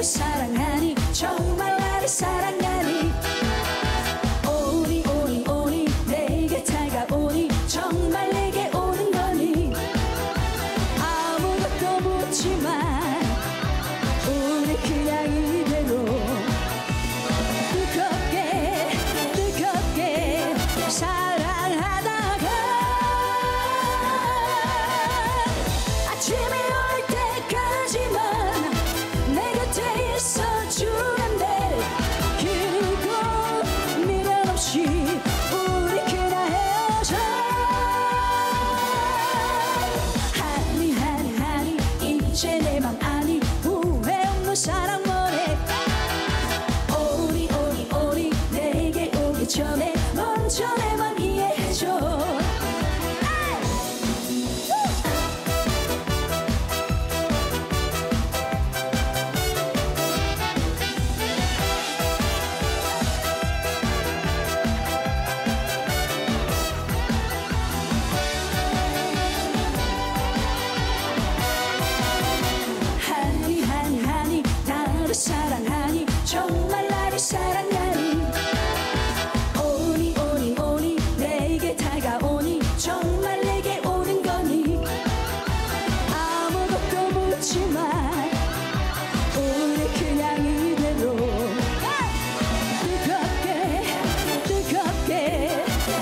나를 사랑하니 정말 나를 사랑하니. 오니 오니 오니 내게 다가오니 정말 내게 오는 거니. 아무것도 묻지 마 곁에 있어주는데 그리고 미련 없이 우리 그냥 헤어져. 하니 하니 하니 이제 내 맘 아니 후회 없는 사랑 원해. 오니 오니 오니 내게 오기 전에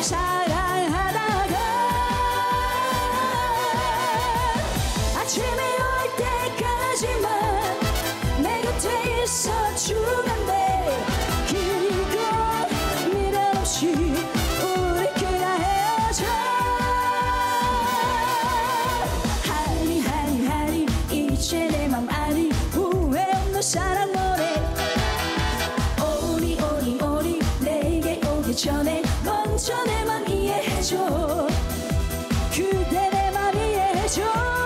사랑하다가 아침이 올 때까지만 내 곁에 있어주는데 그리고 미련 없이 우리 그냥 헤어져. 하니 하니 하니 이제 내 맘 아니 후회 없는 사랑 원해 오니 오니 오니 내게 오기 전에 먼저 내 맘 이해해줘. 그대 내 맘 이해해줘